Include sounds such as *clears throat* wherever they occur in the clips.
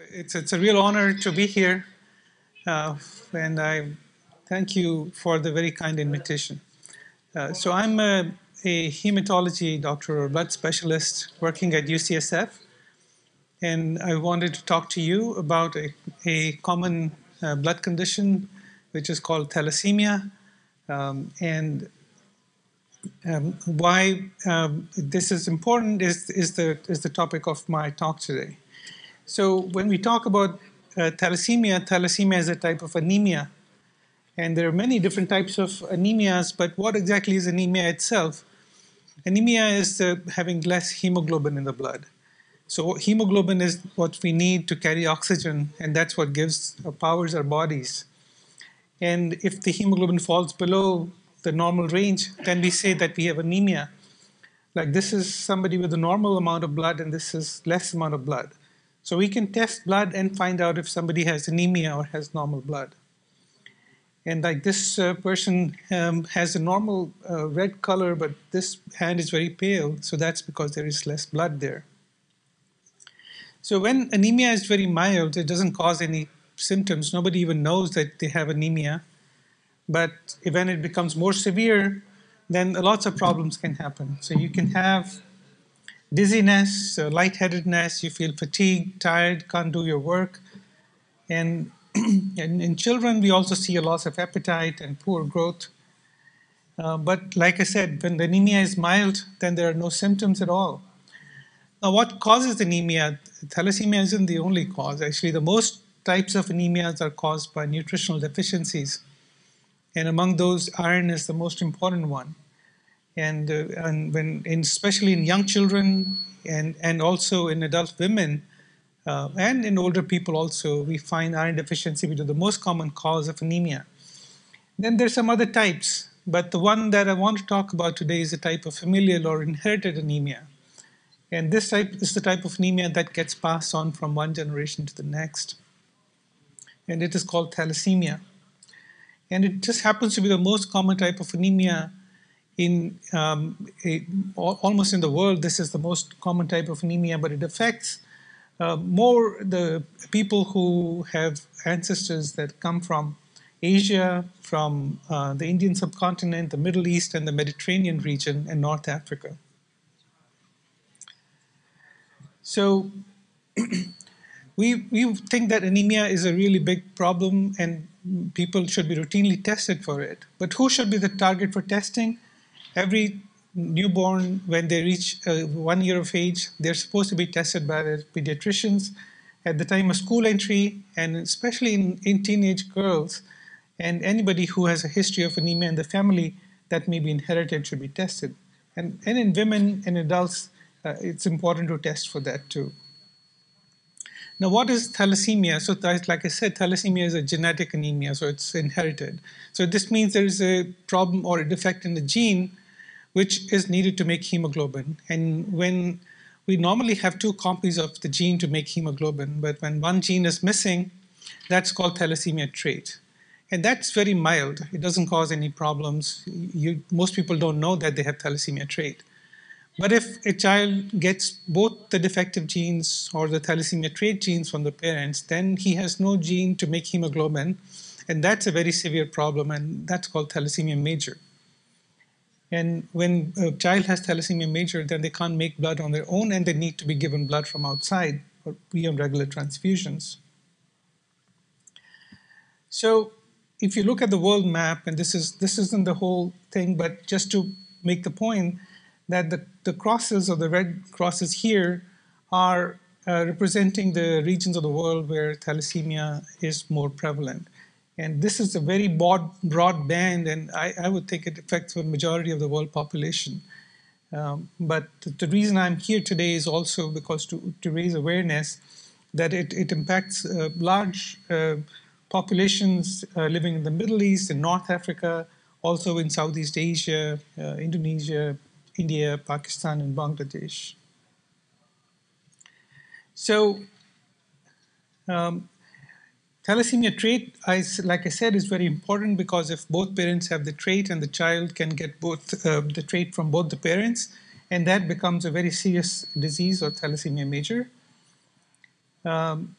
It's, it's a real honor to be here, uh, and I thank you for the very kind invitation. Uh, so, I'm a, a, hematology doctor or blood specialist working at UCSF, and I wanted to talk to you about a, a common uh, blood condition which is called thalassemia, um, and um, why um, this is important is, is, the, is the topic of my talk today. So when we talk about uh, thalassemia, thalassemia is a type of anemia. And there are many different types of anemias, but what exactly is anemia itself? Anemia is uh, having less hemoglobin in the blood. So hemoglobin is what we need to carry oxygen, and that's what gives uh, powers our bodies. And if the hemoglobin falls below the normal range, then we say that we have anemia. Like this is somebody with a normal amount of blood, and this is less amount of blood. So we can test blood and find out if somebody has anemia or has normal blood. And like this uh, person um, has a normal uh, red color, but this hand is very pale, so that's because there is less blood there. So when anemia is very mild, it doesn't cause any symptoms. Nobody even knows that they have anemia. But when it becomes more severe, then lots of problems can happen. So you can have dizziness, uh, lightheadedness, you feel fatigued, tired, can't do your work. And *clears throat* in, in, children, we also see a loss of appetite and poor growth. Uh, but like I said, when the anemia is mild, then there are no symptoms at all. Now, what causes anemia? Thalassemia isn't the only cause. Actually, the most types of anemias are caused by nutritional deficiencies. And among those, iron is the most important one and uh, and when in, especially in young children and and also in adult women uh, and in older people also we find iron deficiency which is the most common cause of anemia. Then there's some other types but the one that i want to talk about today is a type of familial or inherited anemia. And this type is the type of anemia that gets passed on from one generation to the next. And it is called thalassemia. And it just happens to be the most common type of anemia in um, a, almost in the world, this is the most common type of anemia, but it affects uh, more the people who have ancestors that come from Asia, from uh, the Indian subcontinent, the Middle East, and the Mediterranean region, and North Africa. So *clears throat* we, we think that anemia is a really big problem and people should be routinely tested for it. But who should be the target for testing? Every newborn, when they reach uh, one year of age, they're supposed to be tested by the pediatricians at the time of school entry, and especially in, in teenage girls and anybody who has a history of anemia in the family that may be inherited should be tested. And, and in women and adults, uh, it's important to test for that too. Now, what is thalassemia? So, like I said, thalassemia is a genetic anemia, so it's inherited. So, this means there is a problem or a defect in the gene which is needed to make hemoglobin. And when we normally have two copies of the gene to make hemoglobin, but when one gene is missing, that's called thalassemia trait. And that's very mild. It doesn't cause any problems. You, most people don't know that they have thalassemia trait. But if a child gets both the defective genes or the thalassemia trait genes from the parents, then he has no gene to make hemoglobin. And that's a very severe problem, and that's called thalassemia major. And when a child has thalassemia major, then they can't make blood on their own and they need to be given blood from outside or be on regular transfusions. So if you look at the world map, and this is this isn't the whole thing, but just to make the point, that the, the crosses or the red crosses here are uh, representing the regions of the world where thalassemia is more prevalent. And this is a very broad, broad band, and I, I would think it affects the majority of the world population. Um, but the reason I'm here today is also because to, to raise awareness that it, it impacts uh, large uh, populations uh, living in the Middle East, in North Africa, also in Southeast Asia, uh, Indonesia, India, Pakistan, and Bangladesh. So, um, thalassemia trait, like I said, is very important because if both parents have the trait and the child can get both uh, the trait from both the parents, and that becomes a very serious disease or thalassemia major. Um,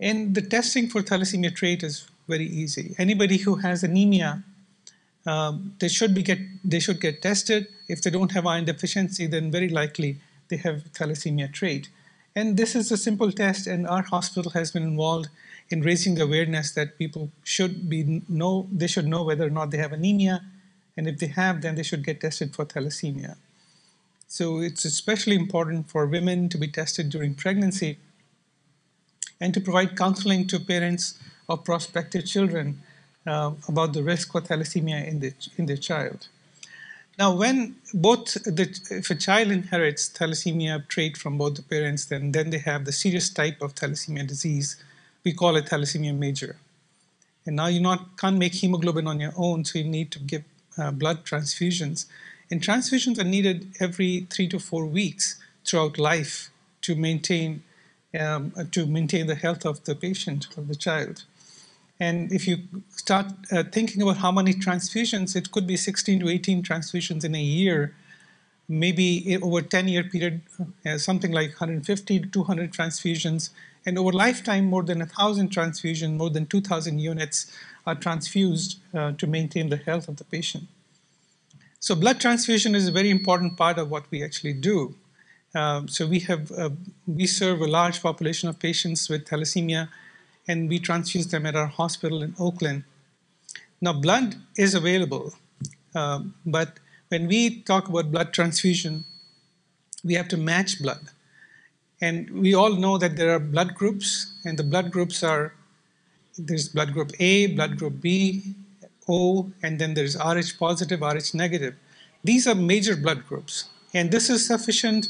And the testing for thalassemia trait is very easy. Anybody who has anemia, um, they should be get they should get tested. If they don't have iron deficiency, then very likely they have thalassemia trait. And this is a simple test, and our hospital has been involved in raising the awareness that people should be know they should know whether or not they have anemia, and if they have, then they should get tested for thalassemia. So it's especially important for women to be tested during pregnancy and to provide counseling to parents of prospective children uh, about the risk for thalassemia in, the, in their child. Now, when both the, if a child inherits thalassemia trait from both the parents, then, then they have the serious type of thalassemia disease. We call it thalassemia major. And now you not can't make hemoglobin on your own, so you need to give uh, blood transfusions. And transfusions are needed every three to four weeks throughout life to maintain um, to maintain the health of the patient of the child. And if you start uh, thinking about how many transfusions, it could be 16 to 18 transfusions in a year, maybe over a 10 year period, uh, something like 150 to 200 transfusions. And over lifetime, more than 1,000 transfusions, more than 2,000 units are transfused uh, to maintain the health of the patient. So blood transfusion is a very important part of what we actually do. Uh, so we have uh, we serve a large population of patients with thalassemia, and we transfuse them at our hospital in Oakland. Now blood is available, uh, but when we talk about blood transfusion, we have to match blood, and we all know that there are blood groups, and the blood groups are there's blood group A, blood group B, O, and then there's Rh positive, Rh negative. These are major blood groups, and this is sufficient.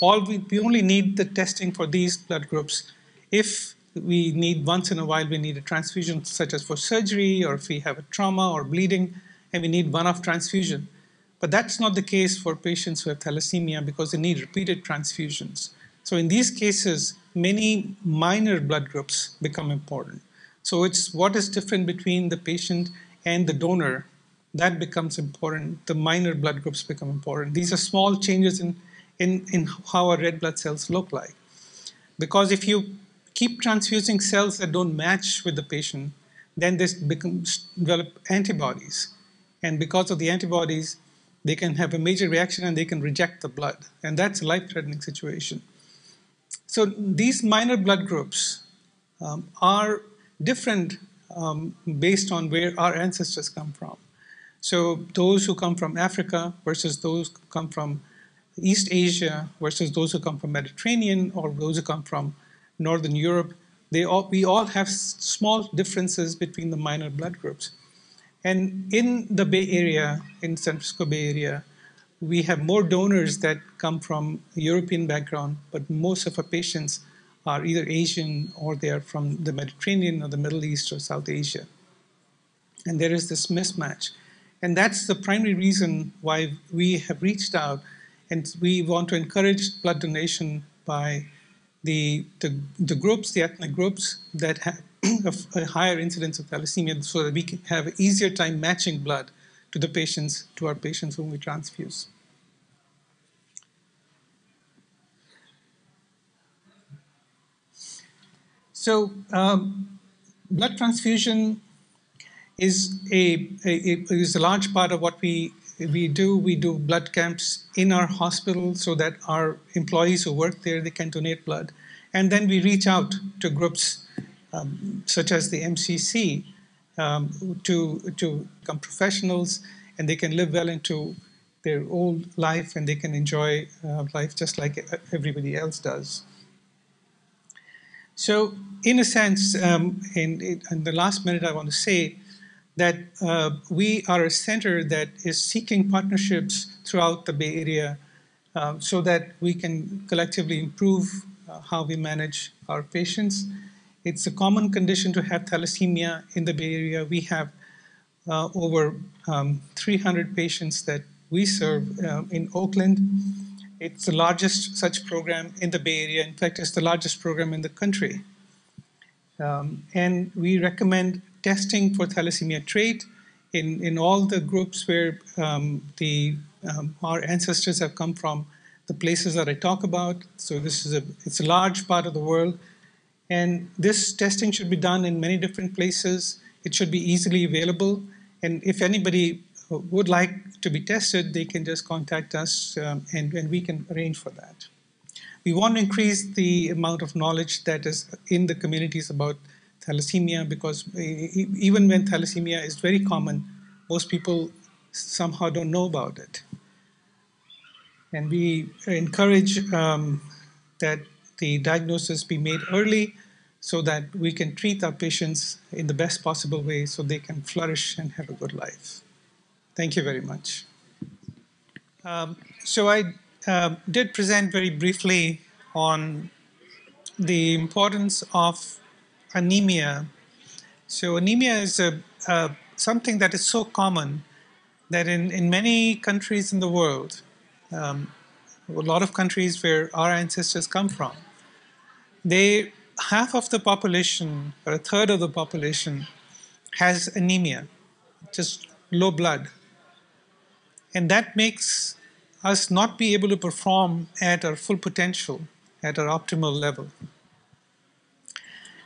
All we, we only need the testing for these blood groups. If we need once in a while, we need a transfusion, such as for surgery, or if we have a trauma or bleeding, and we need one-off transfusion. But that's not the case for patients who have thalassemia because they need repeated transfusions. So in these cases, many minor blood groups become important. So it's what is different between the patient and the donor, that becomes important. The minor blood groups become important. These are small changes in, in, in how our red blood cells look like. Because if you keep transfusing cells that don't match with the patient, then this becomes develop antibodies. And because of the antibodies, they can have a major reaction and they can reject the blood. And that's a life-threatening situation. So these minor blood groups um, are different um, based on where our ancestors come from. So those who come from Africa versus those who come from East Asia versus those who come from Mediterranean or those who come from Northern Europe, they all, we all have small differences between the minor blood groups. And in the Bay Area, in San Francisco Bay Area, we have more donors that come from European background, but most of our patients are either Asian or they are from the Mediterranean or the Middle East or South Asia. And there is this mismatch. And that's the primary reason why we have reached out and we want to encourage blood donation by the, the, the groups, the ethnic groups that *clears throat* have a higher incidence of thalassemia so that we can have easier time matching blood to the patients, to our patients whom we transfuse. So um, blood transfusion is a, a, is a large part of what we we do. We do blood camps in our hospital so that our employees who work there they can donate blood, and then we reach out to groups um, such as the MCC um, to to become professionals, and they can live well into their old life and they can enjoy uh, life just like everybody else does. So, in a sense, um, in, in, the last minute, I want to say that uh, we are a center that is seeking partnerships throughout the Bay Area uh, so that we can collectively improve uh, how we manage our patients. It's a common condition to have thalassemia in the Bay Area. We have uh, over um, 300 patients that we serve uh, in Oakland. It's the largest such program in the Bay Area. In fact, it's the largest program in the country. Um, and we recommend testing for thalassemia trait in, in all the groups where um, the, um, our ancestors have come from, the places that I talk about. So this is a, it's a large part of the world. And this testing should be done in many different places. It should be easily available. And if anybody would like to be tested, they can just contact us um, and, and we can arrange for that. We want to increase the amount of knowledge that is in the communities about thalassemia because even when thalassemia is very common, most people somehow don't know about it. And we encourage um, that the diagnosis be made early so that we can treat our patients in the best possible way so they can flourish and have a good life. Thank you very much. Um, so I uh, did present very briefly on the importance of anemia. So anemia is a, something that is so common that in, in many countries in the world, um, a lot of countries where our ancestors come from, they half of the population or a third of the population has anemia, just low blood. And that makes us not be able to perform at our full potential, at our optimal level.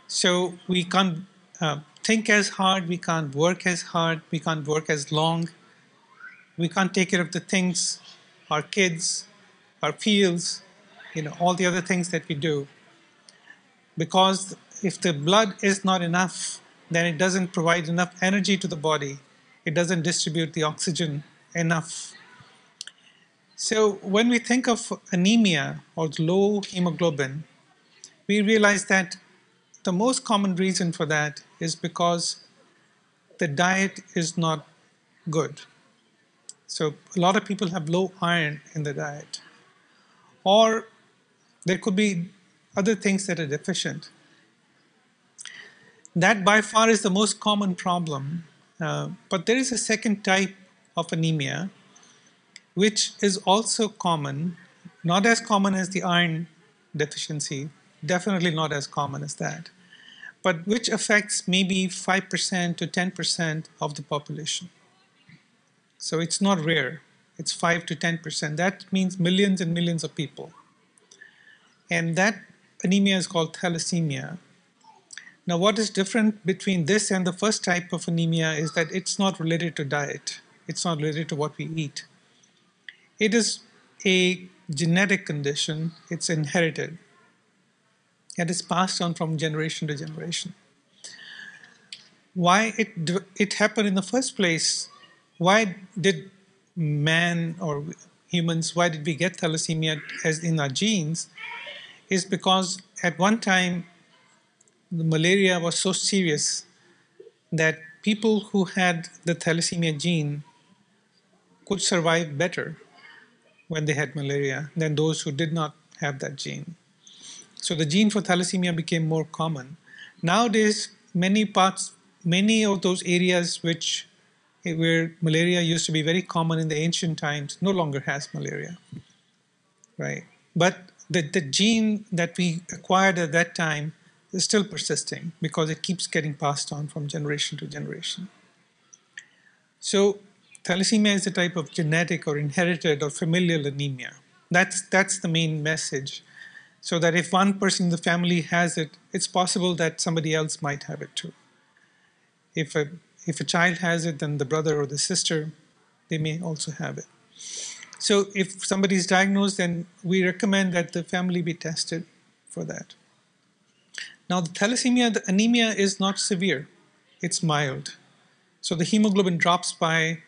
So we can't uh, think as hard, we can't work as hard, we can't work as long, we can't take care of the things, our kids, our fields, you know, all the other things that we do because if the blood is not enough, then it doesn't provide enough energy to the body. It doesn't distribute the oxygen enough. So when we think of anemia or low hemoglobin, we realize that the most common reason for that is because the diet is not good. So a lot of people have low iron in the diet. Or there could be other things that are deficient. That by far is the most common problem. Uh, but there is a second type of anemia, which is also common, not as common as the iron deficiency, definitely not as common as that, but which affects maybe 5% to 10% of the population. So it's not rare, it's 5 to 10%. That means millions and millions of people. And that anemia is called thalassemia. Now, what is different between this and the first type of anemia is that it's not related to diet. It's not related to what we eat. It is a genetic condition. It's inherited. And it's passed on from generation to generation. Why it, it happened in the first place, why did man or humans, why did we get thalassemia as in our genes? Is because at one time the malaria was so serious that people who had the thalassemia gene could survive better when they had malaria than those who did not have that gene. So the gene for thalassemia became more common. Nowadays, many parts, many of those areas which eh, where malaria used to be very common in the ancient times no longer has malaria, right? But the, the gene that we acquired at that time is still persisting because it keeps getting passed on from generation to generation. So thalassemia is a type of genetic or inherited or familial anemia. That's, that's the main message. So that if one person in the family has it, it's possible that somebody else might have it too. If a, if a child has it, then the brother or the sister, they may also have it. So if somebody is diagnosed, then we recommend that the family be tested for that. Now the thalassemia, the anemia is not severe, it's mild. So the hemoglobin drops by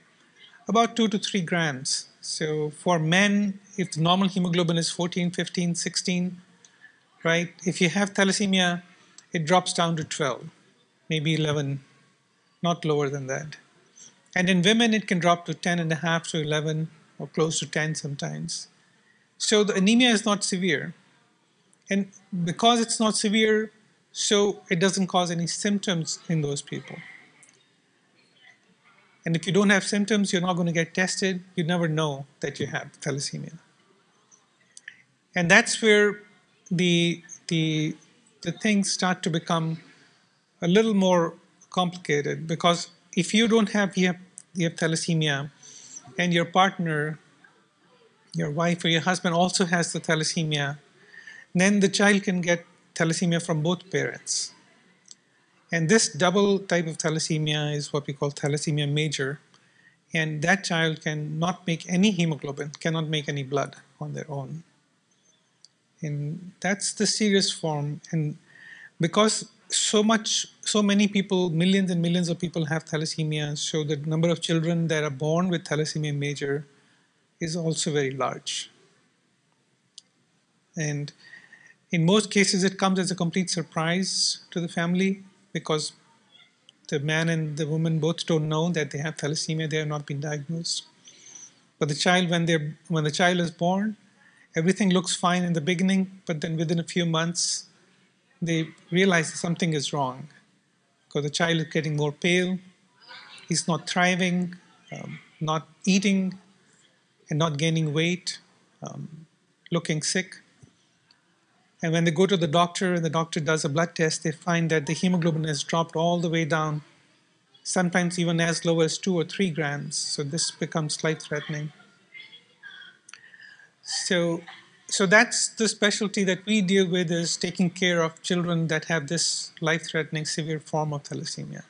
about 2 to 3 grams. So for men, if the normal hemoglobin is 14, 15, 16, right? If you have thalassemia, it drops down to 12, maybe 11, not lower than that. And in women, it can drop to 10 and a half to 11, or close to 10 sometimes. So the anemia is not severe. And because it's not severe, so it doesn't cause any symptoms in those people. And if you don't have symptoms, you're not going to get tested. You never know that you have thalassemia. And that's where the, the, the things start to become a little more complicated because if you don't have, you have, you have thalassemia, and your partner, your wife or your husband also has the thalassemia, then the child can get thalassemia from both parents. And this double type of thalassemia is what we call thalassemia major. And that child can not make any hemoglobin, cannot make any blood on their own. And that's the serious form. And because so much, so many people, millions and millions of people have thalassemia, so the number of children that are born with thalassemia major is also very large. And in most cases, it comes as a complete surprise to the family because the man and the woman both don't know that they have thalassemia, they have not been diagnosed. But the child, when, they're, when the child is born, everything looks fine in the beginning, but then within a few months, they realize something is wrong because the child is getting more pale, he's not thriving, um, not eating, and not gaining weight, um, looking sick. And when they go to the doctor and the doctor does a blood test, they find that the hemoglobin has dropped all the way down, sometimes even as low as two or three grams. So this becomes life threatening. So, so that's the specialty that we deal with is taking care of children that have this life threatening severe form of thalassemia.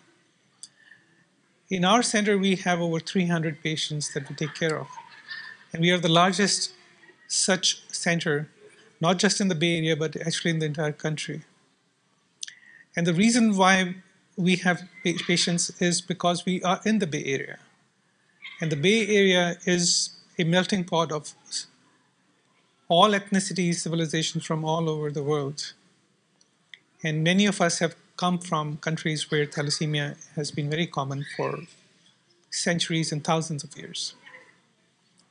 In our center, we have over 300 patients that we take care of. And we are the largest such center not just in the Bay Area, but actually in the entire country. And the reason why we have patients is because we are in the Bay Area. And the Bay Area is a melting pot of all ethnicities, civilizations from all over the world. And many of us have come from countries where thalassemia has been very common for centuries and thousands of years.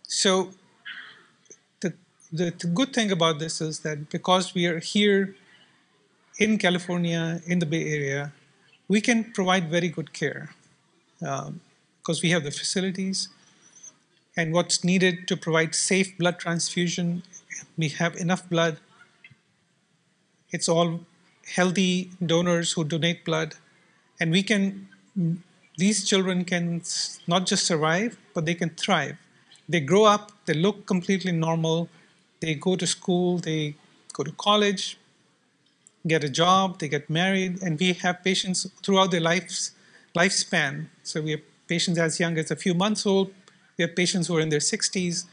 So the, the good thing about this is that because we are here in California, in the Bay Area, we can provide very good care um, because we have the facilities and what's needed to provide safe blood transfusion. We have enough blood. It's all healthy donors who donate blood. And we can, these children can not just survive, but they can thrive. They grow up, they look completely normal, they go to school, they go to college, get a job, they get married, and we have patients throughout their lives, lifespan. So we have patients as young as a few months old, we have patients who are in their 60s,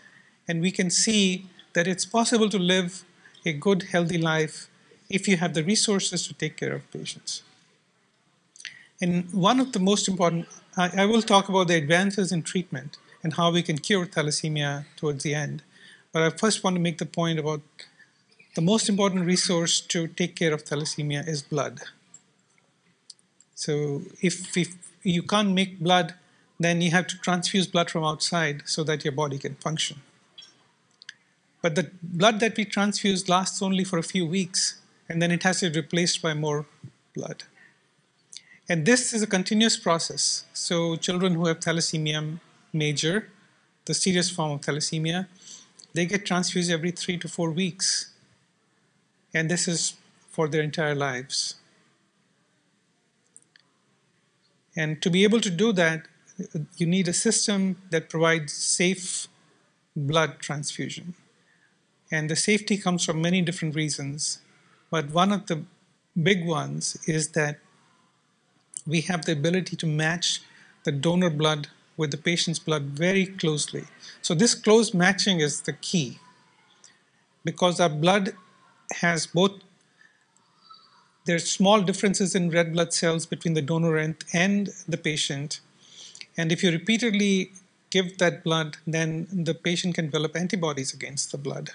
and we can see that it's possible to live a good, healthy life if you have the resources to take care of patients. And one of the most important, I, I will talk about the advances in treatment and how we can cure thalassemia towards the end. But I first want to make the point about the most important resource to take care of thalassemia is blood. So if, if you can't make blood, then you have to transfuse blood from outside so that your body can function. But the blood that we transfuse lasts only for a few weeks, and then it has to be replaced by more blood. And this is a continuous process. So children who have thalassemia major, the serious form of thalassemia, they get transfused every three to four weeks. And this is for their entire lives. And to be able to do that, you need a system that provides safe blood transfusion. And the safety comes from many different reasons. But one of the big ones is that we have the ability to match the donor blood with the patient's blood very closely. So this close matching is the key because our blood has both there's small differences in red blood cells between the donor and, and the patient. And if you repeatedly give that blood, then the patient can develop antibodies against the blood.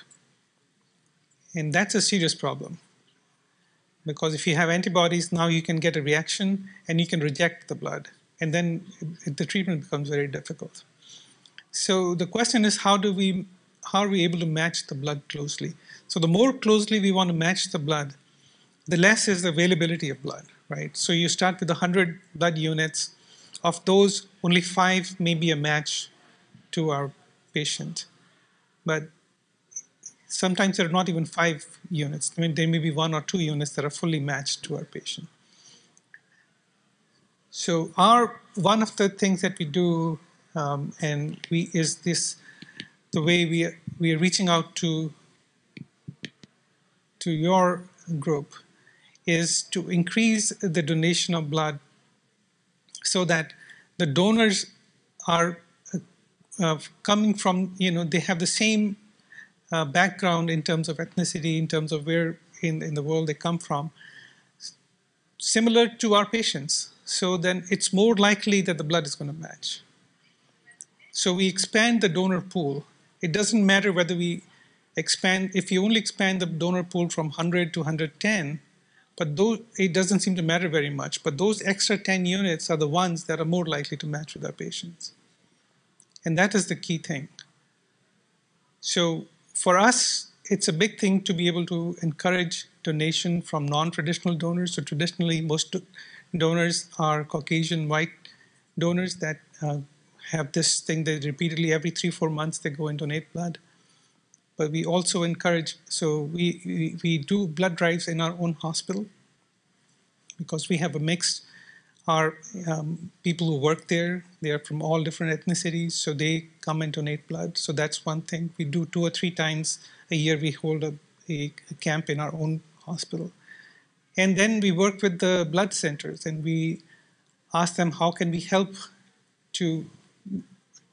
And that's a serious problem. Because if you have antibodies, now you can get a reaction and you can reject the blood and then the treatment becomes very difficult. So the question is, how do we, how are we able to match the blood closely? So the more closely we want to match the blood, the less is the availability of blood, right? So you start with 100 blood units. Of those, only five may be a match to our patient. But sometimes there are not even five units. I mean, there may be one or two units that are fully matched to our patient. So our one of the things that we do, um, and we is this the way we we are reaching out to to your group is to increase the donation of blood so that the donors are uh, uh, coming from, you know, they have the same uh, background in terms of ethnicity, in terms of where in, in the world they come from, similar to our patients. So then it's more likely that the blood is going to match. So we expand the donor pool. It doesn't matter whether we expand, if you only expand the donor pool from 100 to 110, but those, it doesn't seem to matter very much. But those extra 10 units are the ones that are more likely to match with our patients. And that is the key thing. So for us, it's a big thing to be able to encourage donation from non-traditional donors. So traditionally, most donors are Caucasian white donors that uh, have this thing that repeatedly every three, four months they go and donate blood. But we also encourage, so we, we, we do blood drives in our own hospital because we have a mix. Our um, people who work there, they are from all different ethnicities, so they come and donate blood. So that's one thing. We do two or three times a year, we hold a, a, a camp in our own hospital. And then we work with the blood centers and we ask them how can we help to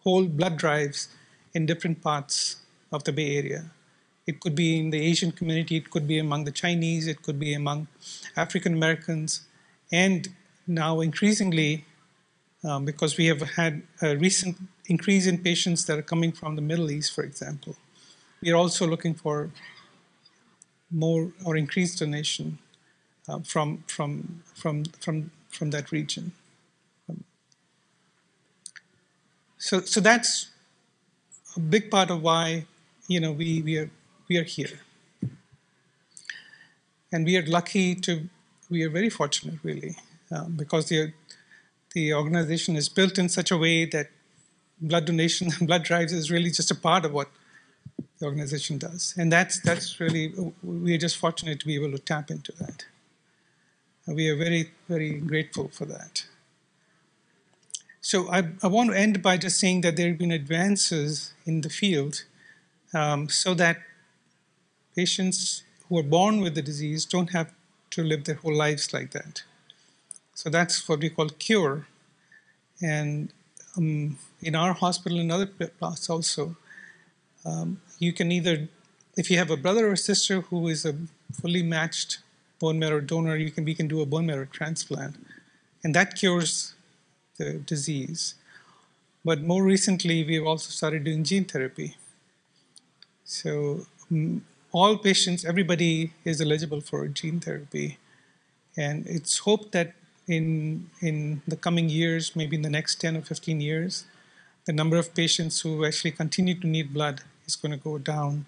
hold blood drives in different parts of the Bay Area. It could be in the Asian community, it could be among the Chinese, it could be among African Americans, and now increasingly, um, because we have had a recent increase in patients that are coming from the Middle East, for example, we are also looking for more or increased donation uh, from, from, from, from, from that region. So, so that's a big part of why you know we, we are we are here, and we are lucky to we are very fortunate really um, because the the organization is built in such a way that blood donation and *laughs* blood drives is really just a part of what the organization does, and that's that's really we are just fortunate to be able to tap into that. We are very very grateful for that. So I, I, want to end by just saying that there have been advances in the field um, so that patients who are born with the disease don't have to live their whole lives like that. So that's what we call cure. And um, in our hospital and other places also, um, you can either, if you have a brother or sister who is a fully matched bone marrow donor, you can we can do a bone marrow transplant, and that cures the disease. But more recently, we've also started doing gene therapy. So um, all patients, everybody is eligible for gene therapy. And it's hoped that in, in the coming years, maybe in the next 10 or 15 years, the number of patients who actually continue to need blood is going to go down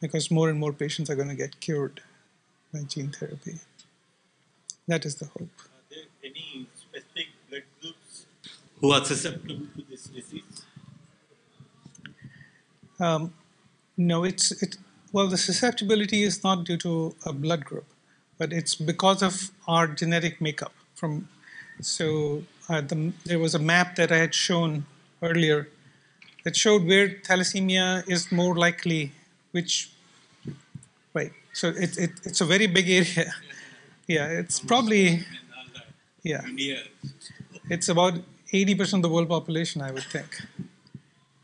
because more and more patients are going to get cured by gene therapy. That is the hope. Are there any specific blood groups who are susceptible to this disease? Um, no, it's it. Well, the susceptibility is not due to a blood group, but it's because of our genetic makeup. From so uh, the, there was a map that I had shown earlier that showed where thalassemia is more likely, which right. So it, it it's a very big area. *laughs* Yeah, it's probably yeah. It's about 80% of the world population, I would think.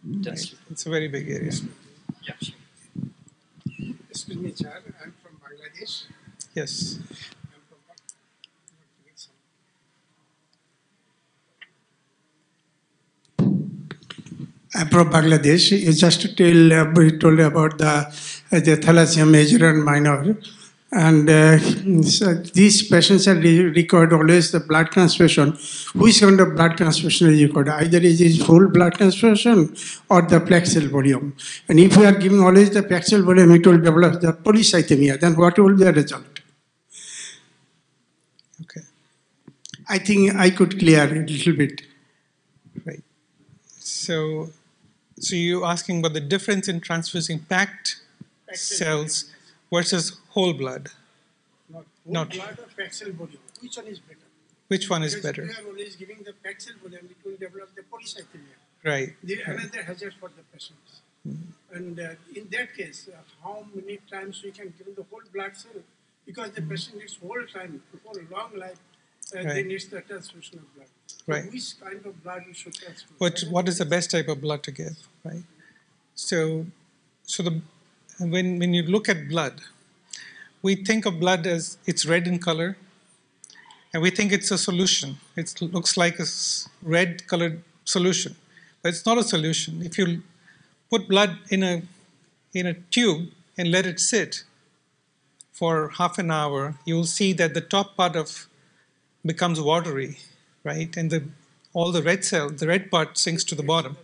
Right? It's a very big area. Yeah. Excuse me, Chad. I'm from Bangladesh. Yes. From Bangladesh. You just tell, uh, we told about the, uh, the thalassemia major and minor. And uh, so these patients are required always the blood transfusion. Which kind of blood transfusion is required? Either it is full blood transfusion or the cell volume. And if we are giving always the cell volume, it will develop the polycythemia. Then what will be the result? Okay. I think I could clear it a little bit. Right. So, so you're asking about the difference in transfusing packed cells versus whole blood. Not whole Not blood or packed cell volume. Which one is better? Which one is because better? If you are always giving the packed cell volume, it will develop the polycythemia. Right. The right. another hazard for the patients. Mm-hmm. And uh, in that case, uh, how many times we can give the whole blood cell Because the patient needs whole time, whole long life, they Right. needs the transfusion of blood. So Right. Which kind of blood you should transfuse? what what is the best type of blood to give, right? So, so the when when you look at blood, we think of blood as it's red in color, and we think it's a solution. It looks like a red colored solution, but it's not a solution. If you put blood in a in a tube and let it sit for half an hour, you will see that the top part of becomes watery, right? And the all the red cell, the red part sinks to the bottom.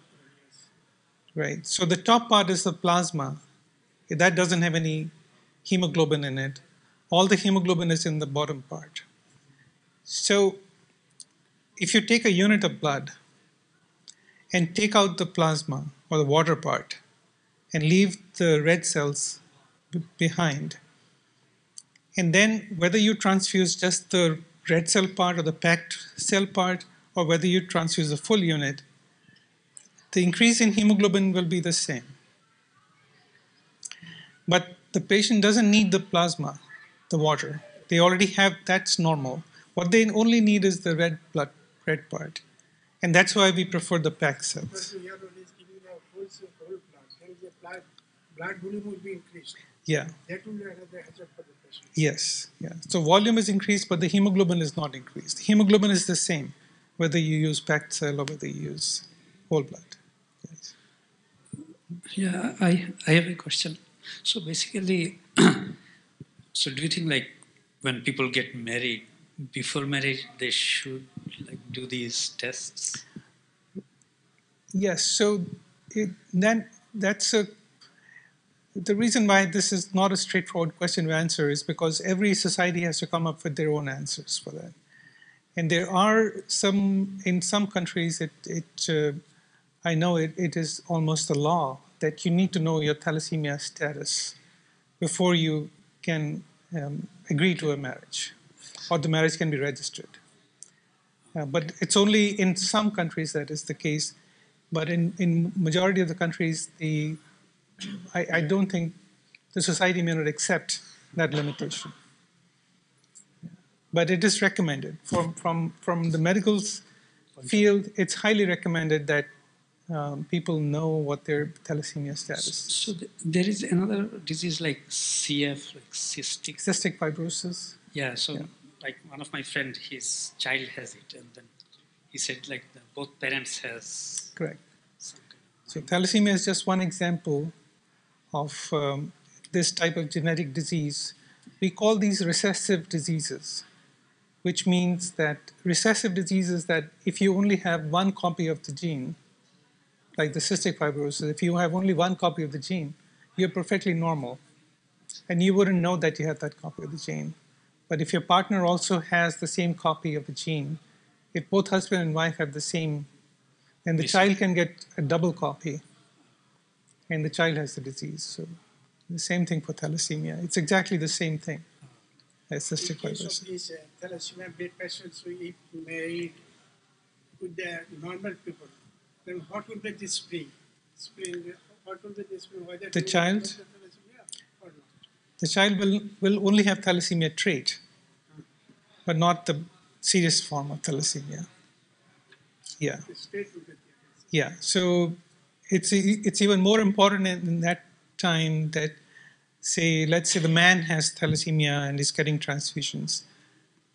Right. So the top part is the plasma. That doesn't have any hemoglobin in it. All the hemoglobin is in the bottom part. So if you take a unit of blood and take out the plasma or the water part and leave the red cells behind, and then whether you transfuse just the red cell part or the packed cell part, or whether you transfuse a full unit, the increase in hemoglobin will be the same. But the patient doesn't need the plasma, the water. They already have that's normal. What they only need is the red blood, red part. And that's why we prefer the packed cells. Because we are always giving the whole, cell- blood, then the blood, blood volume will be increased. Yeah. That will be another hazard for the patient. Yes, yeah. So volume is increased, but the hemoglobin is not increased. Hemoglobin is the same, whether you use packed cell or whether you use whole blood. Yes. Yeah, I, I have a question. So basically, *clears throat* so do you think like when people get married, before marriage, they should like do these tests? Yes, so it, then that's a the reason why this is not a straightforward question to answer is because every society has to come up with their own answers for that. And there are some in some countries it it uh, I know it, it is almost a law that you need to know your thalassemia status before you can um, agree to a marriage or the marriage can be registered. Uh, but it's only in some countries that is the case. But in, in majority of the countries, the I, I don't think the society may not accept that limitation. But it is recommended from from from the medical field. It's highly recommended that um, people know what their thalassemia status. So th- there is another disease like CF, like cystic. Cystic fibrosis. Yeah, so Yeah. like one of my friend, his child has it, and then he said like the, both parents has Correct. kind of So thalassemia is just one example of um, this type of genetic disease. We call these recessive diseases, which means that recessive diseases that if you only have one copy of the gene, like the cystic fibrosis, if you have only one copy of the gene, you're perfectly normal. And you wouldn't know that you have that copy of the gene. But if your partner also has the same copy of the gene, if both husband and wife have the same, then the Yes. child can get a double copy and the child has the disease. So the same thing for thalassemia. It's exactly the same thing as cystic In case of these uh, thalassemia patients who if married with the normal people, then what will be the spleen? Spleen, what will be the spleen? Whether The child? the thalassemia or not? The child will, will only have thalassemia trait, but not the serious form of thalassemia. Yeah. The state will be there. Yeah, so it's it's even more important in, that time that say let's say the man has thalassemia and is getting transfusions,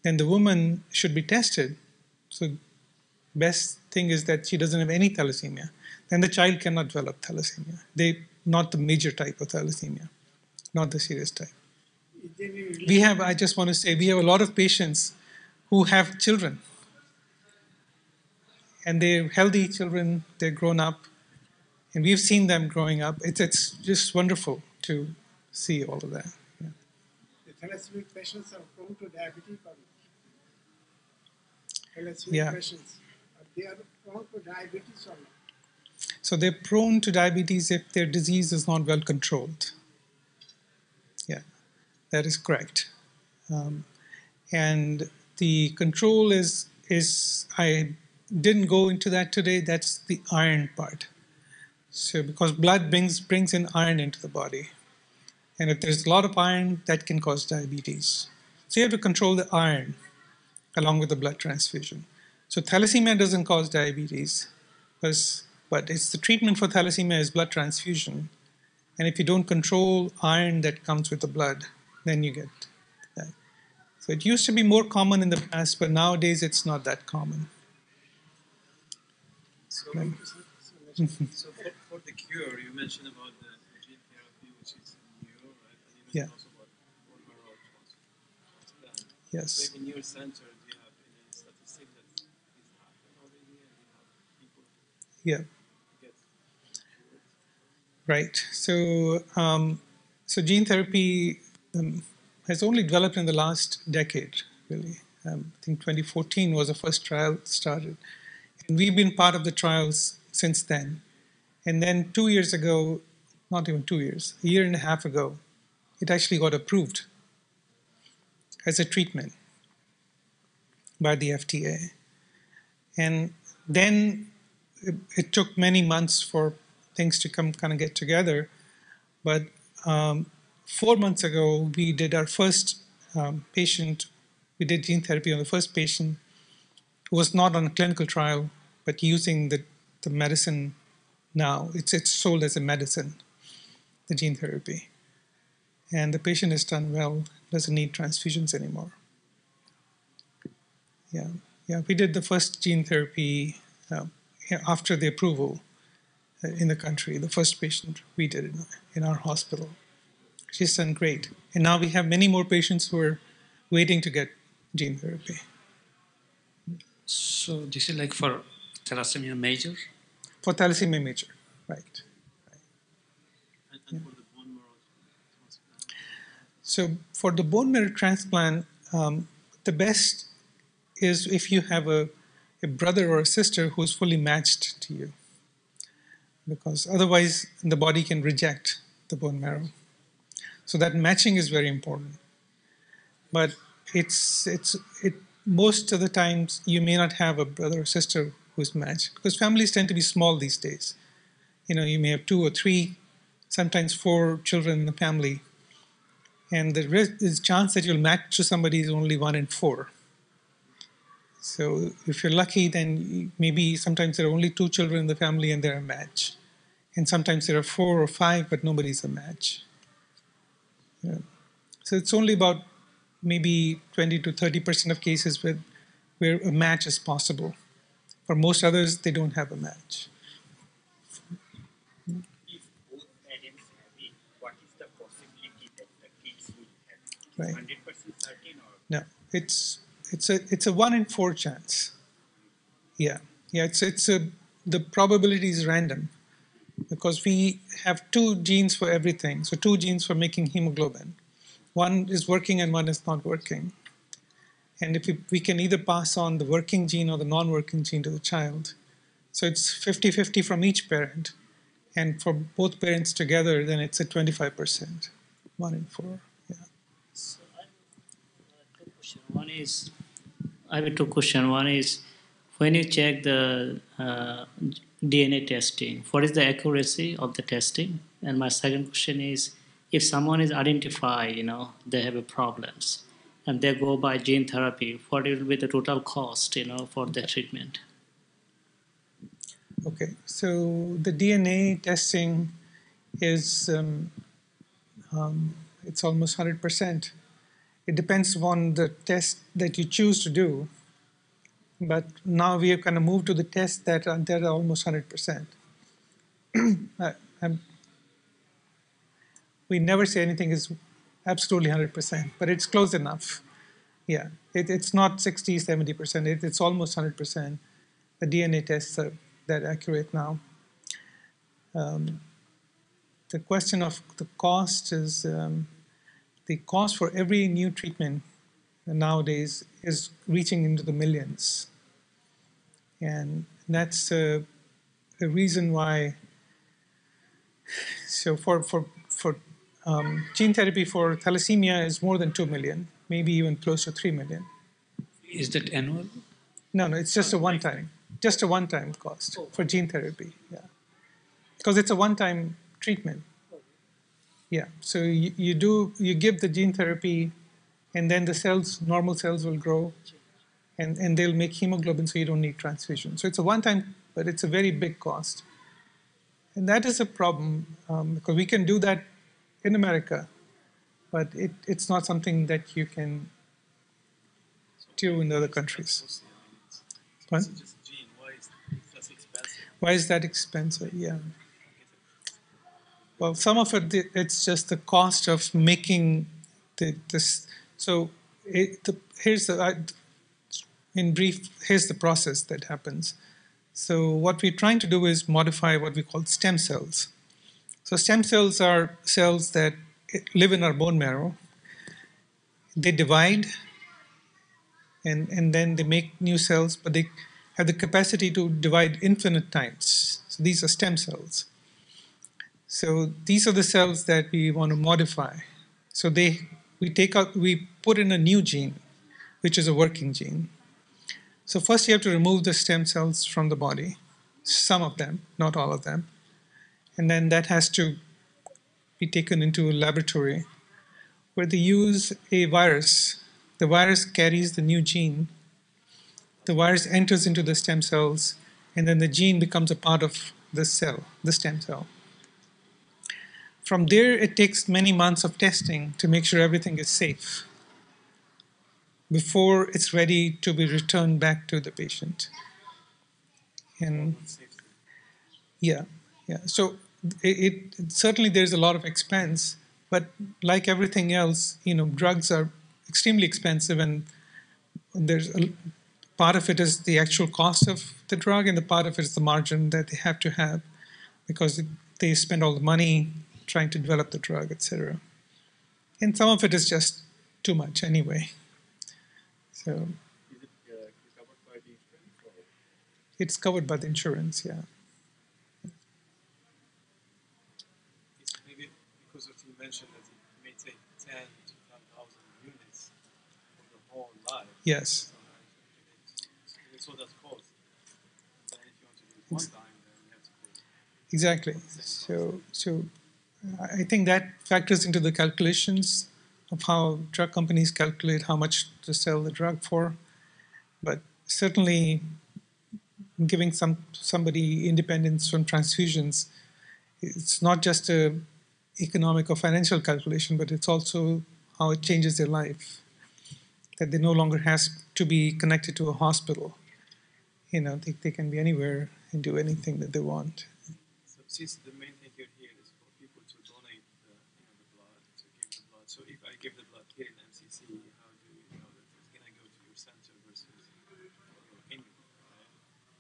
then the woman should be tested. So best thing is that she doesn't have any thalassemia. Then the child cannot develop thalassemia. They not the major type of thalassemia, not the serious type. We have I just want to say we have a lot of patients who have children and they're healthy children, they're grown up, and we've seen them growing up. It's, it's just wonderful to see all of that. Yeah. The thalassemia patients are prone to diabetes or not? Thalassemia Yeah. patients, they are prone to diabetes or not? So they're prone to diabetes if their disease is not well controlled. Yeah, that is correct. Um, and the control is is I didn't go into that today. That's the iron part. So because blood brings brings in iron into the body, And if there's a lot of iron, that can cause diabetes. So you have to control the iron along with the blood transfusion. So thalassemia doesn't cause diabetes, but it's the treatment for thalassemia is blood transfusion. And if you don't control iron that comes with the blood, then you get that. So it used to be more common in the past, but nowadays it's not that common. So, so, *laughs* so for, the cure, you mentioned about the gene therapy, which is new, right? And you yeah. also about bone transplant. Yes. In your center, do you have any statistic that this happened already, and you have people yeah. Right. So, um, so gene therapy um, has only developed in the last decade, really. Um, I think 2014 was the first trial started. And we've been part of the trials since then. And then two years ago, not even two years, a year and a half ago, it actually got approved as a treatment by the FDA. And then it, took many months for things to come kind of get together. But um, four months ago, we did our first um, patient, we did gene therapy on the first patient who was not on a clinical trial, but using the, the medicine now. It's, it's sold as a medicine, the gene therapy. And the patient is done well, doesn't need transfusions anymore. Yeah, yeah, we did the first gene therapy uh, after the approval uh, in the country, the first patient we did in, in our hospital. She's done great. And now we have many more patients who are waiting to get gene therapy. So this is like for thalassemia major? For thalassemia major, right. Marrow transplant? So for the bone marrow transplant, um, the best is if you have a, a brother or a sister who's fully matched to you. Because otherwise the body can reject the bone marrow. So that matching is very important. But it's it's it most of the times you may not have a brother or sister who's matched because families tend to be small these days. You know, you may have two or three, sometimes four children in the family, and the risk, the chance that you'll match to somebody is only one in four. So if you're lucky, then maybe sometimes there are only two children in the family and they're a match, and sometimes there are four or five, but nobody's a match. Yeah. So it's only about maybe 20 to 30 percent of cases where, where a match is possible. For most others, they don't have a match. If both parents have it, what is the possibility that the kids will have? Right. 100% certain or No, it's it's a it's a one in four chance. Yeah, yeah. It's it's a the probability is random because we have two genes for everything. So two genes for making hemoglobin. One is working and one is not working. And if we, we can either pass on the working gene or the non-working gene to the child. So it's 50-50 from each parent. And for both parents together, then it's a 25%, one in four. Yeah. So I have two questions. One is, I have two questions. One is, when you check the uh, DNA testing, what is the accuracy of the testing? And my second question is, if someone is identified, you know, they have a problems, and they go by gene therapy, what will be the total cost, you know, for the treatment? Okay, so the DNA testing is um, um, it's almost 100%. It depends on the test that you choose to do, but now we have kind of moved to the test that are, that are almost 100%. *clears throat* We never say anything is absolutely 100%, but it's close enough. Yeah, it, it's not 60, 70%, it, it's almost 100%. The DNA tests are that accurate now. Um, the question of the cost is um, the cost for every new treatment nowadays is reaching into the millions. And that's a, a reason why. So for, for um, gene therapy for thalassemia is more than 2 million, maybe even close to 3 million. Is that annual? No, no, it's just a one time, just a one time cost for gene therapy. Yeah. Because it's a one time treatment. Yeah. So you, you do you give the gene therapy, and then the cells, normal cells, will grow, and and they'll make hemoglobin, so you don't need transfusion. So it's a one-time, but it's a very big cost, and that is a problem um, because we can do that in America, but it, it's not something that you can do in other countries. What? Why is that expensive? Yeah. Well, some of it it's just the cost of making the, this. So it, the, here's the I, in brief. Here's the process that happens. So what we're trying to do is modify what we call stem cells. So stem cells are cells that live in our bone marrow. They divide, and and then they make new cells, but they have the capacity to divide infinite times. So these are stem cells. So these are the cells that we want to modify. So they we take out we put in a new gene, which is a working gene. So first you have to remove the stem cells from the body, some of them, not all of them, and then that has to be taken into a laboratory where they use a virus. The virus carries the new gene. The virus enters into the stem cells, and then the gene becomes a part of the cell, the stem cell. From there, it takes many months of testing to make sure everything is safe before it's ready to be returned back to the patient. And yeah, yeah. So it, it certainly there's a lot of expense, but like everything else, you know, drugs are extremely expensive, and there's a part of it is the actual cost of the drug, and the part of it is the margin that they have to have because they spend all the money trying to develop the drug, etc. And some of it is just too much anyway. So it uh, covered by the insurance? Or? it's covered by the insurance, yeah. It's maybe because of you mentioned that it may take 10 to 10,000 units for the whole life. Yes. So, uh, it's, it's what that costs. Then if you want to do it one time, then you have to pay. Exactly. So, so uh, I think that factors into the calculations of how drug companies calculate how much to sell the drug for. But certainly, giving some somebody independence from transfusions, it's not just a economic or financial calculation, but it's also how it changes their life. That they no longer has to be connected to a hospital. You know, they, they can be anywhere and do anything that they want. So since the main thing here, here is for people to donate the, you know, the blood, to give the blood. So if I give the blood here in MCC, how do you know that it's going to go to your center versus your in? Right?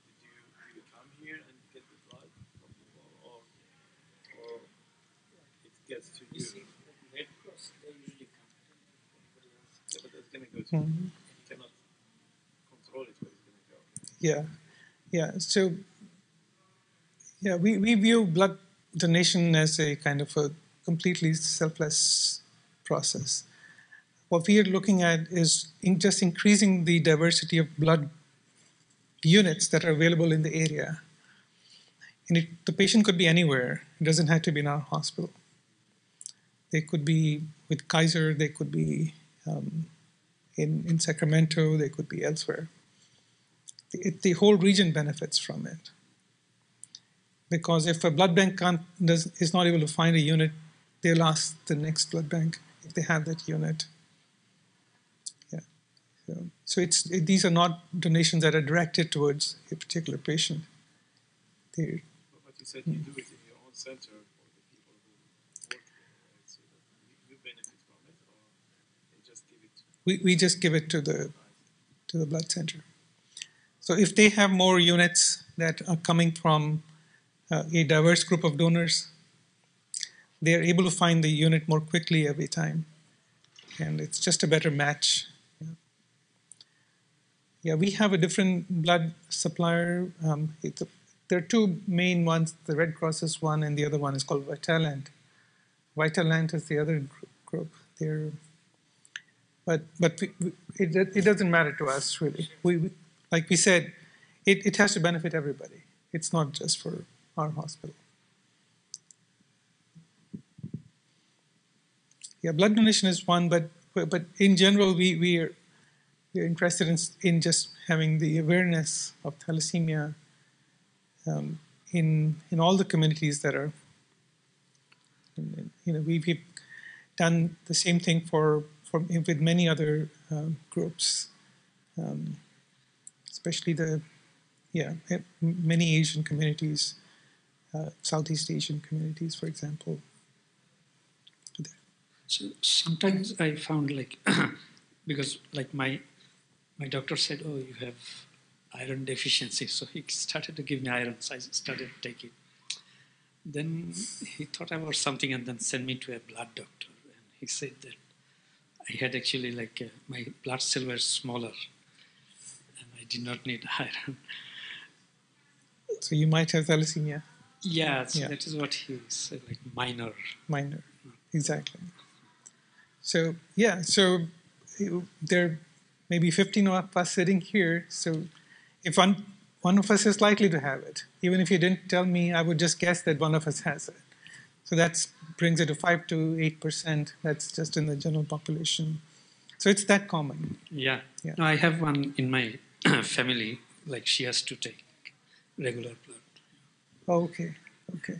Did you, do you come here and get the blood from people, or, or it gets to you? Red Cross, they usually come. Yeah, but it's going to go to you. Mhm. You cannot control it where it's going to go. Yeah, yeah. So, yeah, we, we view blood donation as a kind of a completely selfless process. What we are looking at is just increasing the diversity of blood units that are available in the area. And it, the patient could be anywhere. It doesn't have to be in our hospital. They could be with Kaiser. They could be um, in in Sacramento. They could be elsewhere it, the whole region benefits from it. Because if a blood bank does, is not able to find a unit, they'll ask the next blood bank if they have that unit. Yeah. So, so it's it, these are not donations that are directed towards a particular patient. They, But, but you said you do it in your own center for the people who work there, right? So that you, you benefit from it, or they just give it to we, we just give it to the to the blood center. So if they have more units that are coming from uh, a diverse group of donors, they are able to find the unit more quickly every time, and it's just a better match. Yeah, yeah we have a different blood supplier. Um, a, there are two main ones. The Red Cross is one, and the other one is called Vitalant. Vitalant is the other gr- group. They're but but we, we, it, it doesn't matter to us really. We, we like we said, it, it has to benefit everybody. It's not just for our hospital. yeah, blood donation is one, but but, in general, we we are we're interested in in just having the awareness of thalassemia um, in in all the communities that are. You know, we, we've done the same thing for, for with many other um, groups, um, especially the yeah eh, many Asian communities, uh, Southeast Asian communities, for example. So sometimes I found like *clears throat* because like my my doctor said, oh, you have iron deficiency, so he started to give me iron. So I started taking. Then he thought about something and then sent me to a blood doctor, and he said that I had actually like uh, my blood cells were smaller, and I did not need *laughs* iron. So you might have thalassemia. Yeah, so Yeah. that is what he said, like minor. minor exactly so yeah so there may be 15 of us sitting here so if one one of us is likely to have it even if you didn't tell me i would just guess that one of us has it so that brings it to 5 to 8 percent that's just in the general population so it's that common Yeah. Yeah. No, I have one in my *clears throat* family. Like she has to take regular blood. oh, okay okay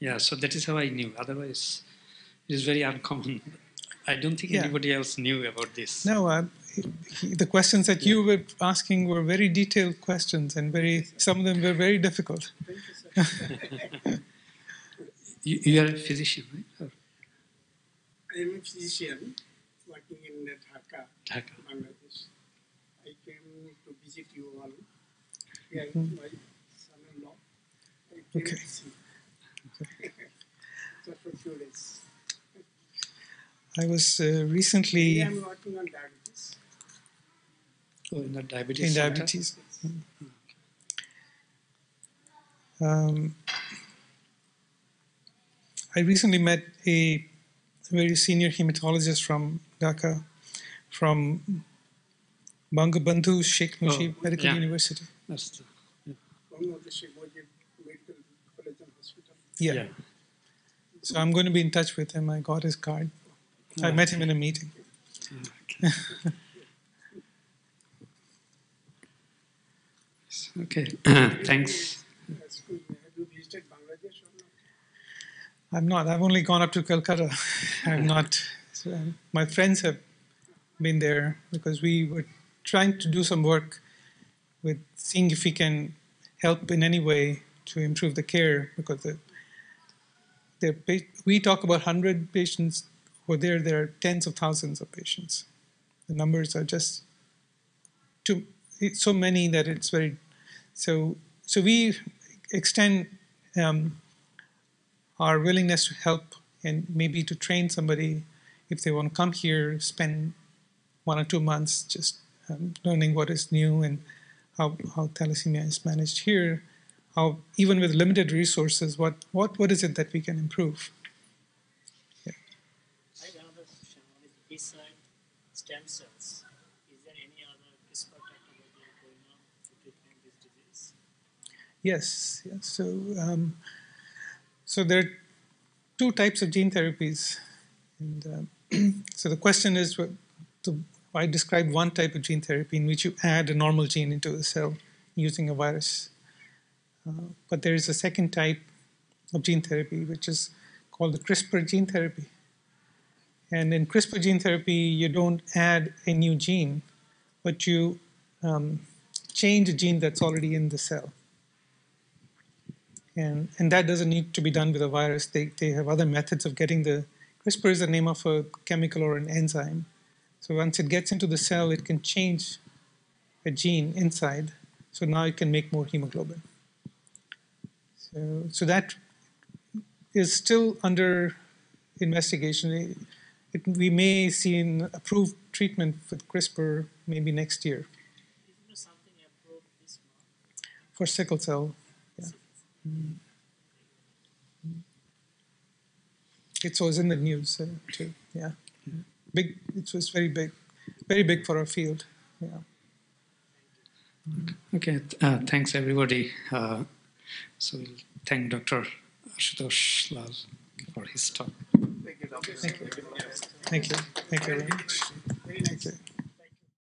Yeah, so that is how I knew. Otherwise, it is very uncommon. I don't think Yeah. anybody else knew about this. no uh, the questions that you were asking were very detailed questions and very some of them were very difficult *laughs* *laughs* You, you are a physician, right? Or I am a physician working in Dhaka, Dhaka. Bangladesh. I came to visit you all. Here is my son-in-law. I came Okay. to see. Just for few days. i was uh, recently I am working on diabetes. Oh, in the diabetes. in diabetes. Um, I recently met a very senior hematologist from Dhaka, from Bangabandhu Sheikh Mujib Oh, Medical yeah. University. That's the, One of the Shivaji Medical College and Hospital. Yeah. yeah. So I'm going to be in touch with him. I got his card. I met him in a meeting. Okay. *laughs* *clears throat* Thanks. Excuse me, have you visited Bangladesh or not? I'm not. I've only gone up to Calcutta. *laughs* I'm not. So, um, my friends have been there because we were trying to do some work with seeing if we can help in any way to improve the care because the, the we talk about 100 patients who are there. There are tens of thousands of patients. The numbers are just too so many that it's very so so we extend um, our willingness to help and maybe to train somebody if they want to come here, spend one or two months just um, learning what is new and how, how thalassemia is managed here. How even with limited resources, what, what, what is it that we can improve? I have another question. One is beside stem cells, is there any other CRISPR technology going on to treatment this disease? Yes, yes. So, um, so there are two types of gene therapies, and um, *clears throat* so the question is, the, I described one type of gene therapy in which you add a normal gene into a cell using a virus, uh, but there is a second type of gene therapy which is called the CRISPR gene therapy. And in CRISPR gene therapy, you don't add a new gene, but you um, change a gene that's already in the cell and and that doesn't need to be done with a virus. They they have other methods of getting the CRISPR is the name of a chemical or an enzyme. So once it gets into the cell, it can change a gene inside. So now it can make more hemoglobin. So so that is still under investigation. It, it, we may see an approved treatment with CRISPR maybe next year Isn't there something approved this month? for sickle cell. It was in the news uh, too. Yeah, big. It was very big, very big for our field. Yeah. Okay, uh, thanks everybody. Uh, so we'll thank Dr. Ashutosh Lal. for his talk. Thank you. Thank you. Thank you very much. Thank you.